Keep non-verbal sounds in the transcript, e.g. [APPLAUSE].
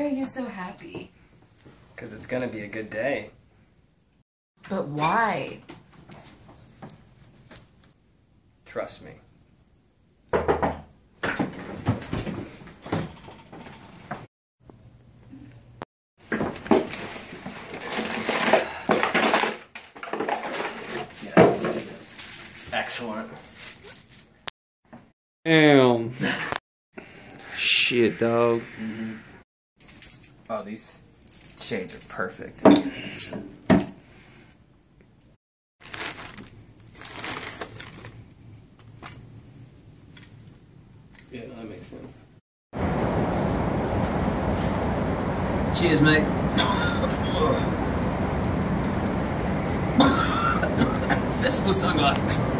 Why are you so happy? Because it's gonna be a good day. But why? Trust me. Yes, yes. Excellent. Damn. Shit, dog. Mm-hmm. Oh, these shades are perfect. Yeah, that makes sense. Cheers, mate. [COUGHS] [COUGHS] Festival sunglasses.